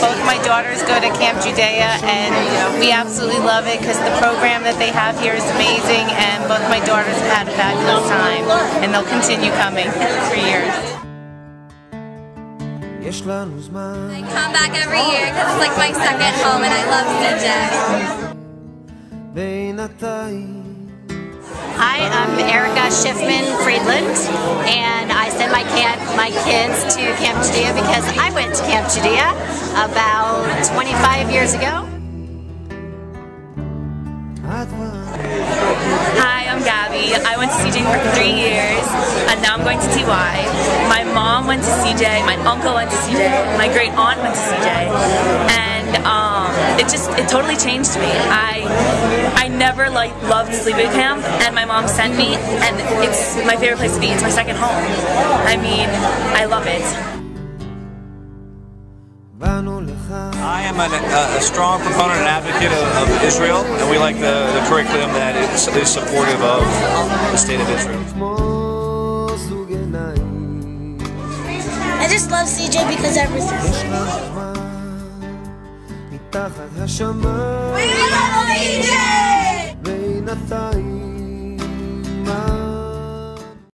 both my daughters go to Camp Judaea, and we absolutely love it because the program that they have here is amazing, and both my daughters have had a fabulous time, and they'll continue coming for years. I come back every year because it's like my second home, and I love CJ. Hi, I'm Erica Schiffman Friedland, and I my my kids to Camp Judaea because I went to Camp Judaea about 25 years ago. Hi, I'm Gabby. I went to CJ for three years, and now I'm going to TY. My mom went to CJ, my uncle went to CJ, my great aunt went to CJ, and um, it just it totally changed me. I never like loved sleeping camp, and my mom sent me, and it's my favorite place to be. It's my second home. I mean, I love it. I am an, a, a strong proponent and advocate of, of Israel, and we like the, the curriculum that is, is supportive of the state of Israel. I just love CJ because everything. We love CJ!